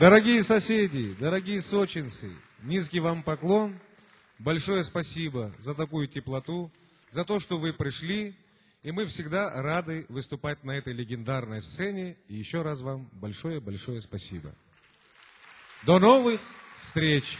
Дорогие соседи, дорогие сочинцы, низкий вам поклон. Большое спасибо за такую теплоту, за то, что вы пришли. И мы всегда рады выступать на этой легендарной сцене. И еще раз вам большое-большое спасибо. До новых встреч!